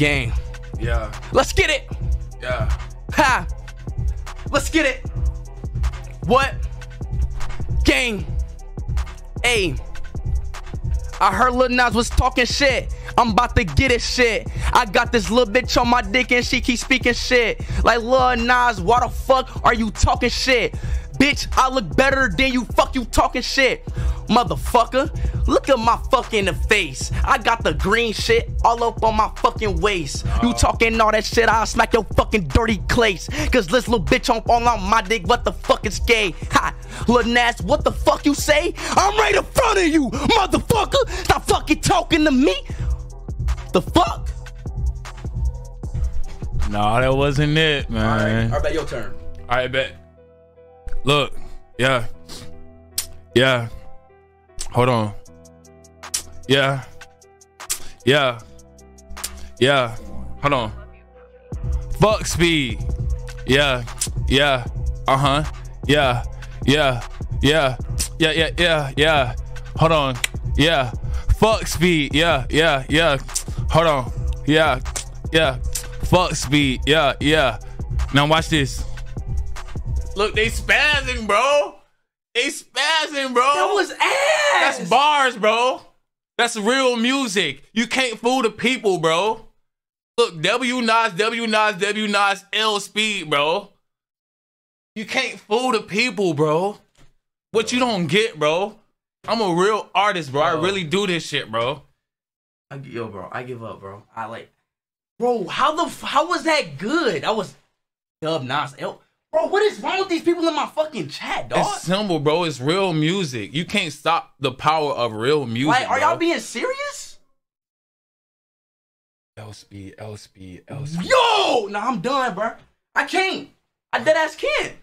Gang. Yeah. Let's get it. Yeah. Ha. Let's get it. What? Gang. Hey. I heard Lil Nas was talking shit. I'm about to get it shit. I got this little bitch on my dick and she keep speaking shit. Like Lil Nas, why the fuck are you talking shit? Bitch, I look better than you. Fuck you talking shit. Motherfucker, look at my fucking face. I got the green shit all up on my fucking waist. You uh. talking all that shit, I'll smack your fucking dirty clays. Cause this little bitch on all on my dick, what the fuck is gay? Ha, Lil Nas, what the fuck you say? I'm right in front of you, motherfucker. Stop fucking talking to me. The fuck? Nah, that wasn't it, man. Alright, bet your turn. All right, bet. Look, yeah, yeah. Hold on. Yeah, yeah, yeah. Hold on. Fuck speed. Yeah, yeah. Uh huh. Yeah, yeah, yeah, yeah, yeah, yeah, yeah. Hold on. Yeah. Fuck speed. Yeah, yeah, yeah. Hold on. Yeah, yeah. Fuck speed. Yeah, yeah. Now watch this. Look, they spazzing, bro. They spazzing, bro. That was ass. That's bars, bro. That's real music. You can't fool the people, bro. Look, W Nas, W Nas, W Nas, L Speed, bro. You can't fool the people, bro. What you don't get, bro. I'm a real artist, bro. I really do this shit, bro. I, yo, bro, I give up, bro. I like, bro. How the f- how was that good? I was Dub Nas L. Bro, what is wrong with these people in my fucking chat, dog? It's simple, bro. It's real music. You can't stop the power of real music. Like, are y'all being serious? L Speed, L Speed, L Speed. Yo, nah, I'm done, bro. I can't. I dead ass can't.